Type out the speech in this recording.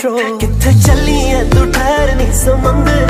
किथे चली है तू ठहरनी समंदर?